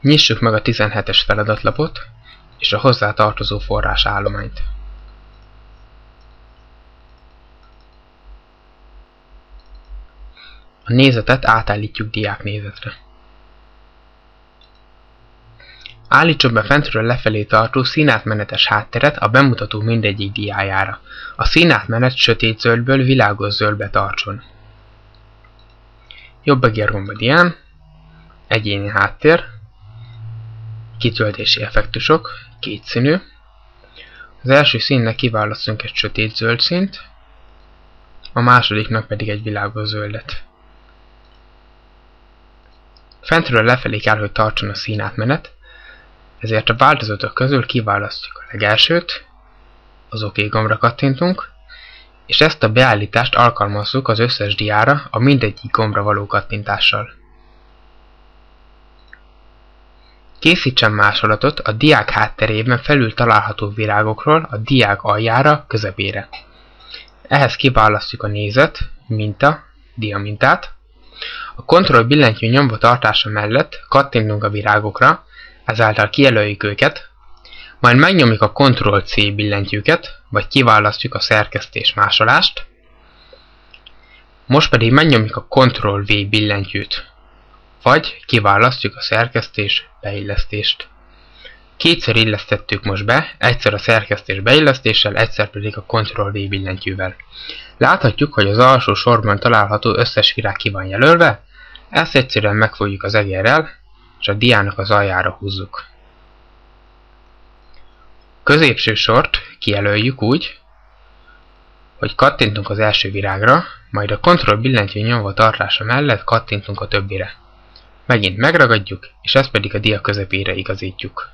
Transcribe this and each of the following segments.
Nyissuk meg a 17-es feladatlapot és a hozzá tartozó forrás állományt. A nézetet átállítjuk diák nézetre. Állítsuk be fentről lefelé tartó színátmenetes hátteret a bemutató mindegyik diájára. A színátmenet sötét zöldből világos zöldbe tartson. Jobb a dián, egyéni háttér, kitöltési effektusok, kétszínű. Az első színnek kiválasztunk egy sötét zöld színt, a másodiknak pedig egy világos zöldet. Fentről lefelé kell, hogy tartson a színátmenet, ezért a változatok közül kiválasztjuk a legelsőt, az OK gombra kattintunk, és ezt a beállítást alkalmazzuk az összes diára a mindegyik gombra való kattintással. Készítsen másolatot a diák hátterében felül található virágokról a diák aljára, közepére. Ehhez kiválasztjuk a nézet, minta, diamintát. A kontroll billentyű nyomva tartása mellett kattintunk a virágokra, ezáltal kijelöljük őket, majd megnyomjuk a Ctrl-C billentyűket, vagy kiválasztjuk a szerkesztés másolást, most pedig megnyomjuk a Ctrl-V billentyűt, vagy kiválasztjuk a szerkesztés beillesztést. Kétszer illesztettük most be, egyszer a szerkesztés beillesztéssel, egyszer pedig a Ctrl-V billentyűvel. Láthatjuk, hogy az alsó sorban található összes virág ki van jelölve, ezt egyszerűen megfogjuk az egérrel, és a diának az aljára húzzuk. Középső sort kijelöljük úgy, hogy kattintunk az első virágra, majd a Ctrl billentyű nyomva tartása mellett kattintunk a többire. Megint megragadjuk, és ezt pedig a dia közepére igazítjuk.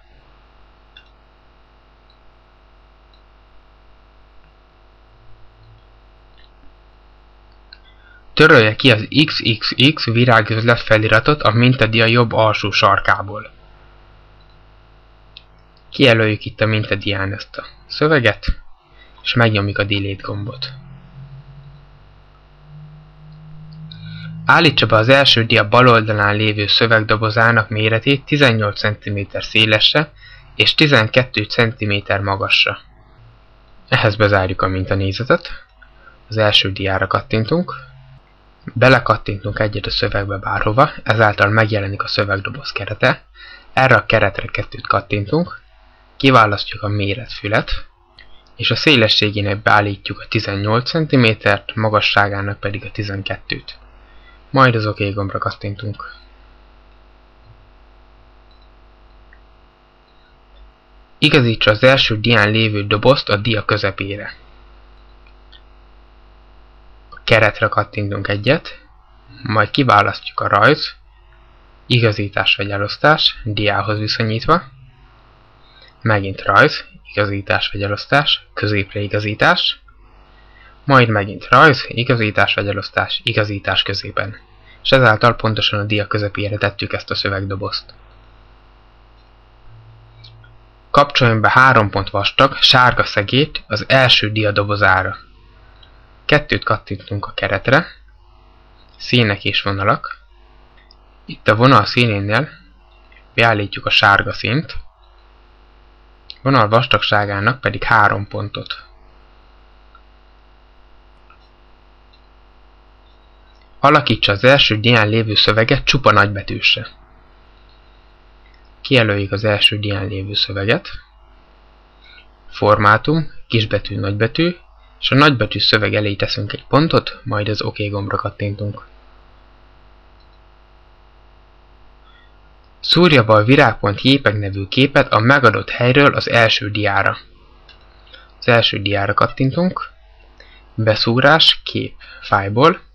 Törölje ki az XXX virágözlet feliratot a mintadia jobb alsó sarkából. Kijelöljük itt a mintadián ezt a szöveget, és megnyomjuk a Delete gombot. Állítsa be az első dia bal oldalán lévő szövegdobozának méretét 18 cm szélesre és 12 cm magasra. Ehhez bezárjuk a mintanézetet. Az első diára kattintunk. Belekattintunk egyet a szövegbe bárhova, ezáltal megjelenik a szövegdoboz kerete. Erre a keretre kettőt kattintunk, kiválasztjuk a méretfület, és a szélességének beállítjuk a 18 cm-t, magasságának pedig a 12-t. Majd az OK gombra kattintunk. Igazítsa az első dián lévő dobozt a dia közepére. Keretre kattintunk egyet, majd kiválasztjuk a rajz, igazítás vagy elosztás, diához viszonyítva, megint rajz, igazítás vagy elosztás, középre igazítás, majd megint rajz, igazítás vagy elosztás, igazítás középen. És ezáltal pontosan a dia közepére tettük ezt a szövegdobozt. Kapcsoljon be három pont vastag, sárga szegét az első diadobozára. Kettőt kattintunk a keretre, színek és vonalak. Itt a vonal színénél beállítjuk a sárga színt, vonal vastagságának pedig három pontot. Alakítsa az első dián lévő szöveget csupa nagybetűsre. Kijelöljük az első dián lévő szöveget. Formátum, kisbetű, nagybetű, és a nagybetű szöveg elé teszünk egy pontot, majd az OK gombra kattintunk. Szúrja be a virág.jpeg nevű képet a megadott helyről az első diára. Az első diára kattintunk, beszúrás, kép, fájból,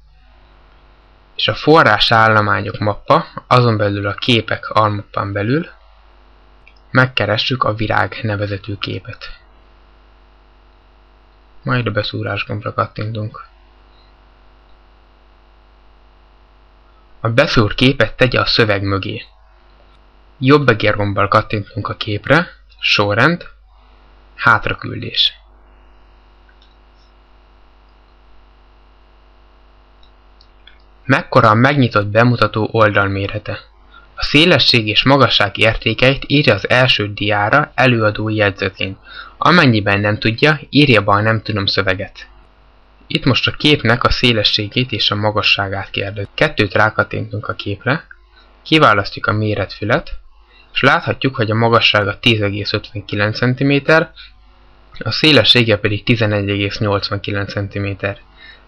és a forrás állományok mappa, azon belül a képek almappán belül, megkeressük a virág nevezetű képet majd a beszúrás gombra kattintunk. A beszúr képet tegye a szöveg mögé. Jobb egérgombbal kattintunk a képre, sorrend, hátraküldés. Mekkora a megnyitott bemutató oldal mérete? A szélesség és magasság értékeit írja az első diára előadó jegyzetén. Amennyiben nem tudja, írja be nem tudom szöveget. Itt most a képnek a szélességét és a magasságát kérdez. Kettőt rákattintunk a képre, kiválasztjuk a méretfület, és láthatjuk, hogy a magassága 10,59 cm, a szélessége pedig 11,89 cm.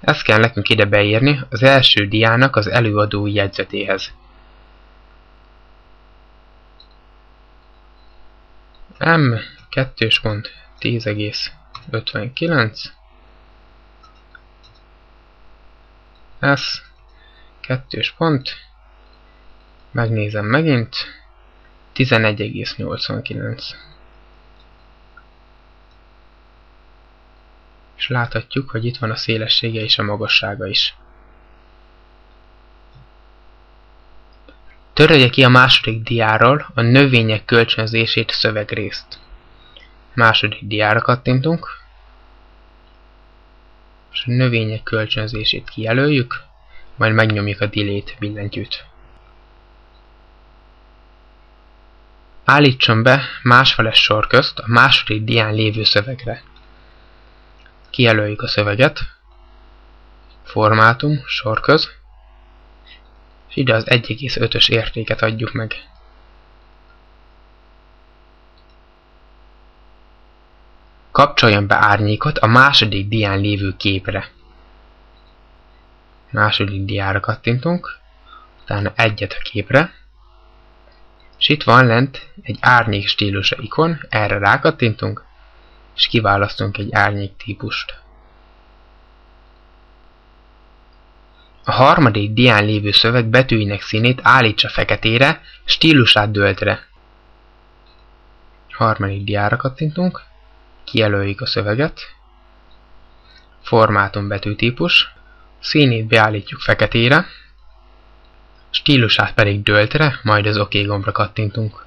Ezt kell nekünk ide beírni az első diának az előadói jegyzetéhez. M 2.10,59 S 2 pont megnézem megint 11,89 és láthatjuk, hogy itt van a szélessége és a magassága is. Törölje ki a második diáról a növények kölcsönzését szövegrészt. Második diára kattintunk, és a növények kölcsönzését kijelöljük, majd megnyomjuk a Delete billentyűt. Állítson be másfeles sor közt a második dián lévő szövegre. Kijelöljük a szöveget, formátum, sorköz, és ide az 1,5-ös értéket adjuk meg. Kapcsoljon be árnyékot a második dián lévő képre. Második diára kattintunk, utána egyet a képre, és itt van lent egy árnyék stílusa ikon, erre rákattintunk, és kiválasztunk egy árnyék típust. A harmadik dián lévő szöveg betűinek színét állítsa feketére, stílusát döltre. Harmadik diára kattintunk, kijelöljük a szöveget, formátum betűtípus, színét beállítjuk feketére, stílusát pedig döltre, majd az OK gombra kattintunk.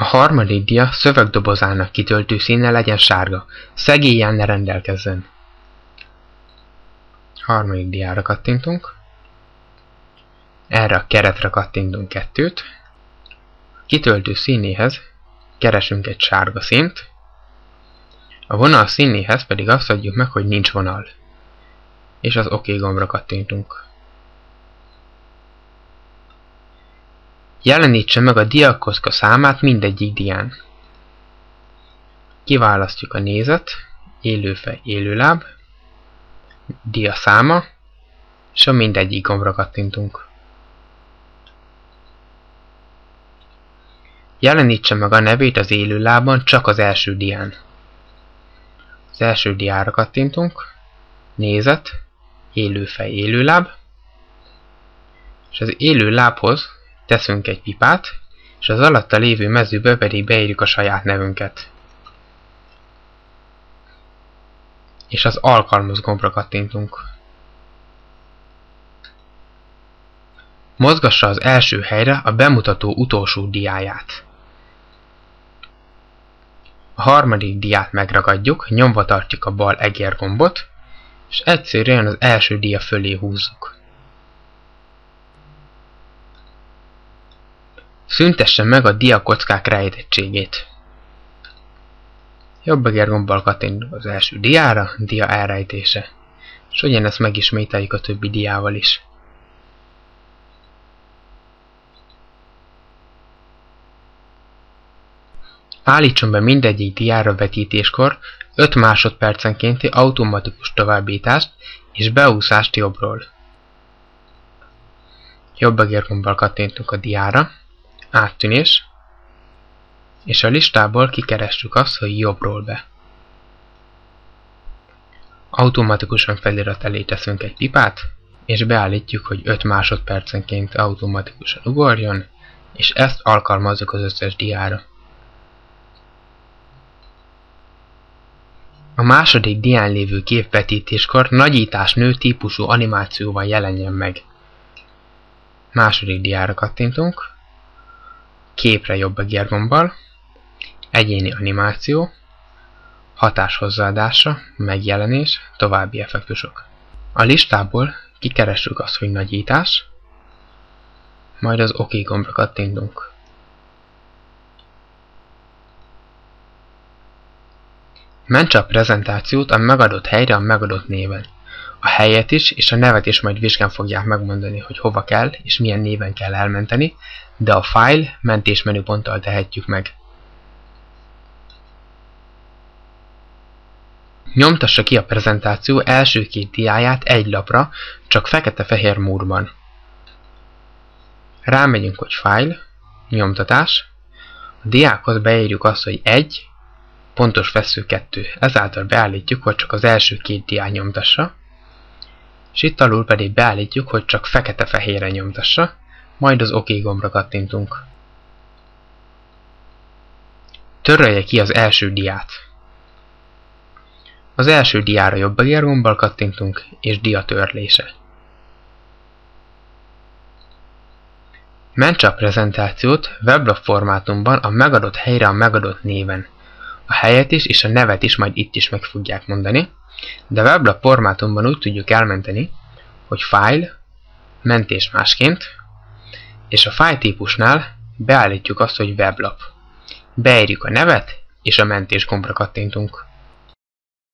A harmadik dia szövegdobozának kitöltő színe legyen sárga, szegélyen ne rendelkezzen. Harmadik diára kattintunk. Erre a keretre kattintunk kettőt. Kitöltő színéhez keresünk egy sárga színt. A vonal színéhez pedig azt adjuk meg, hogy nincs vonal. És az OK gombra kattintunk. Jelenítse meg a diakoszka számát mindegyik dián. Kiválasztjuk a nézet, élőfej, élőláb, dia száma, és a mindegyik gombra kattintunk. Jelenítse meg a nevét az élőlában csak az első dián. Az első diára kattintunk, nézet, élőfej, élőláb, és az élő lábhoz teszünk egy pipát, és az alatta lévő mezőbe pedig beírjuk a saját nevünket. És az alkalmaz gombra kattintunk. Mozgassa az első helyre a bemutató utolsó diáját. A harmadik diát megragadjuk, nyomva tartjuk a bal egérgombot, és egyszerűen az első dia fölé húzzuk. Szüntesse meg a diakockák rejtettségét. Jobb egérgombbal kattintunk az első diára, dia elrejtése. És ugyanezt megismételjük a többi diával is. Állítson be mindegyik diára vetítéskor 5 másodpercenkénti automatikus továbbítást és beúszást jobbról. Jobb egérgombbal kattintunk a diára, áttűnés, és a listából kikeressük azt, hogy jobbról be. Automatikusan felirat elé teszünk egy pipát, és beállítjuk, hogy 5 másodpercenként automatikusan ugorjon, és ezt alkalmazzuk az összes diára. A második dián lévő képvetítéskor nagyítás nő típusú animációval jelenjen meg. Második diára kattintunk, képre jobb egérgombbal, egyéni animáció, hatás hozzáadása, megjelenés, további effektusok. A listából kikeressük azt, hogy nagyítás, majd az OK gombra kattintunk. Mentse a prezentációt a megadott helyre a megadott néven. A helyet is és a nevet is majd vizsgán fogják megmondani, hogy hova kell és milyen néven kell elmenteni, de a file mentés menüponttal tehetjük meg. Nyomtassa ki a prezentáció első két diáját egy lapra, csak fekete-fehér módban. Rámegyünk, hogy File, Nyomtatás. A diákhoz beírjuk azt, hogy 1, pontos fesző 2. Ezáltal beállítjuk, hogy csak az első két diá nyomtassa, és alul pedig beállítjuk, hogy csak fekete-fehérre nyomtassa, majd az OK gombra kattintunk. Törölje ki az első diát. Az első diára jobb gombbal kattintunk, és dia törlése. Mentse a prezentációt weblap formátumban a megadott helyre a megadott néven. A helyet is és a nevet is majd itt is meg fogják mondani, de weblap formátumban úgy tudjuk elmenteni, hogy file, mentés másként, és a file típusnál beállítjuk azt, hogy weblap. Beírjuk a nevet, és a mentés gombra kattintunk.